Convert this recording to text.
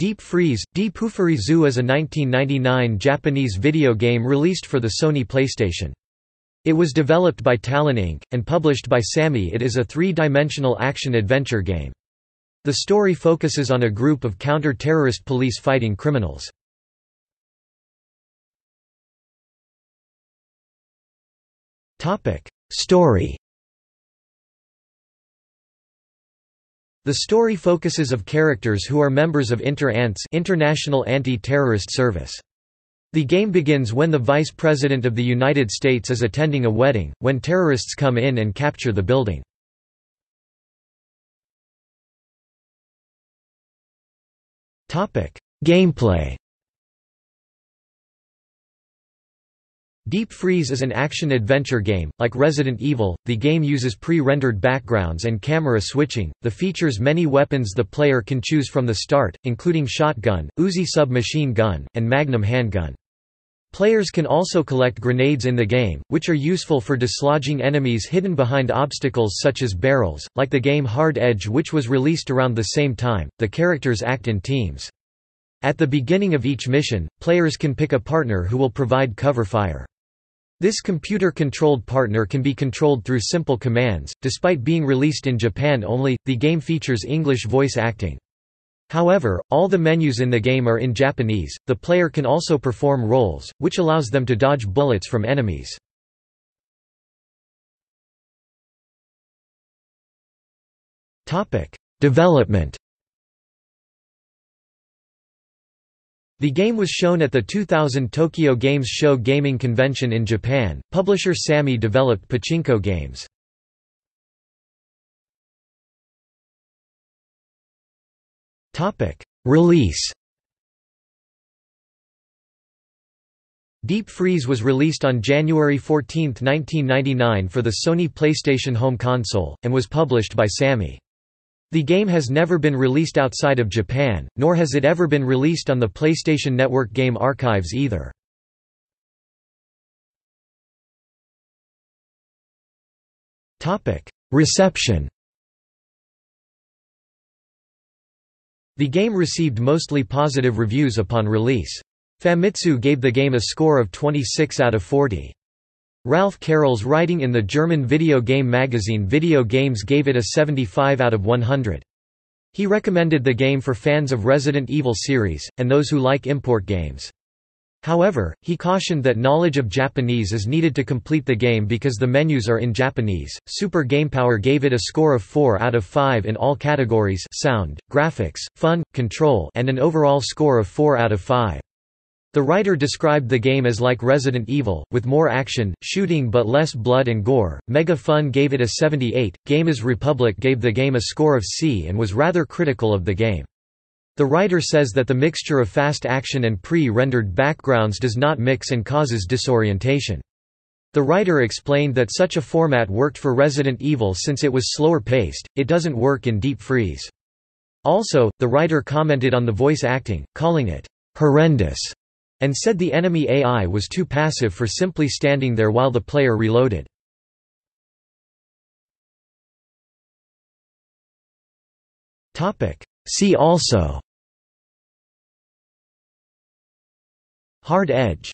Deep Freeze – Deep Fufuri Zoo is a 1999 Japanese video game released for the Sony PlayStation. It was developed by Talon Inc., and published by Sammy it is a three-dimensional action-adventure game. The story focuses on a group of counter-terrorist police fighting criminals. Story The story focuses of characters who are members of Inter-ANTS International Anti-Terrorist Service. The game begins when the Vice President of the United States is attending a wedding, when terrorists come in and capture the building. Gameplay Deep Freeze is an action-adventure game. Like Resident Evil, the game uses pre-rendered backgrounds and camera switching. The features many weapons the player can choose from the start, including shotgun, Uzi submachine gun, and Magnum handgun. Players can also collect grenades in the game, which are useful for dislodging enemies hidden behind obstacles such as barrels. Like the game Hard Edge which was released around the same time, the characters act in teams. At the beginning of each mission, players can pick a partner who will provide cover fire. This computer-controlled partner can be controlled through simple commands. Despite being released in Japan only, the game features English voice acting. However, all the menus in the game are in Japanese. The player can also perform rolls, which allows them to dodge bullets from enemies. Topic: Development The game was shown at the 2000 Tokyo Games Show gaming convention in Japan. Publisher Sammy developed pachinko games. Topic: Release. Deep Freeze was released on January 14, 1999 for the Sony PlayStation Home console, and was published by Sammy. The game has never been released outside of Japan, nor has it ever been released on the PlayStation Network game archives either. Reception The game received mostly positive reviews upon release. Famitsu gave the game a score of 26 out of 40. Ralph Karels writing in the German video game magazine Video Games gave it a 75 out of 100. He recommended the game for fans of Resident Evil series, and those who like import games. However, he cautioned that knowledge of Japanese is needed to complete the game because the menus are in Japanese. Super GamePower gave it a score of 4 out of 5 in all categories sound, graphics, fun, control and an overall score of 4 out of 5. The writer described the game as like Resident Evil, with more action, shooting but less blood and gore. Mega Fun gave it a 78. Gamers Republic gave the game a score of C and was rather critical of the game. The writer says that the mixture of fast action and pre-rendered backgrounds does not mix and causes disorientation. The writer explained that such a format worked for Resident Evil since it was slower paced, it doesn't work in Deep Freeze. Also, the writer commented on the voice acting, calling it horrendous and said the enemy AI was too passive for simply standing there while the player reloaded. See also. Hard Edge